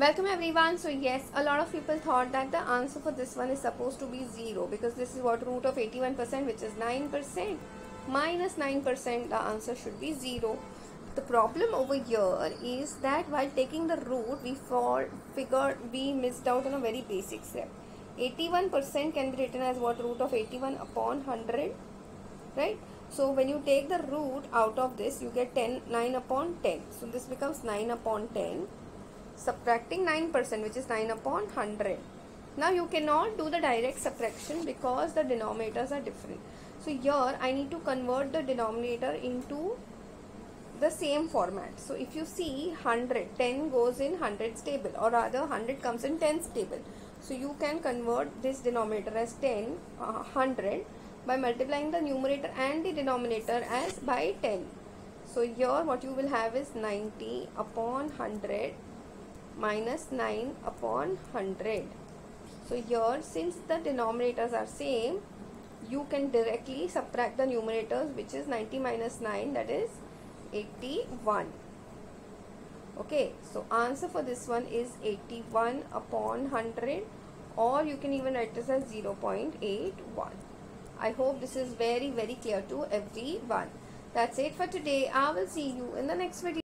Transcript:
Welcome everyone. So yes, a lot of people thought that the answer for this one is supposed to be 0 because this is what root of 81% which is 9% minus 9% the answer should be 0. The problem over here is that while taking the root we fall figure we missed out on a very basic step. 81% can be written as what root of 81 upon 100 right so when you take the root out of this you get 10 9 upon 10 so this becomes 9 upon 10 subtracting 9% which is 9 upon 100. Now you cannot do the direct subtraction because the denominators are different. So here I need to convert the denominator into the same format. So if you see 100, 10 goes in 100 table or rather 100 comes in 10s table. So you can convert this denominator as 10, uh, 100 by multiplying the numerator and the denominator as by 10. So here what you will have is 90 upon 100 minus 9 upon 100. So here since the denominators are same you can directly subtract the numerators which is 90 minus 9 that is 81. Okay so answer for this one is 81 upon 100 or you can even write this as 0.81. I hope this is very very clear to everyone. That's it for today. I will see you in the next video.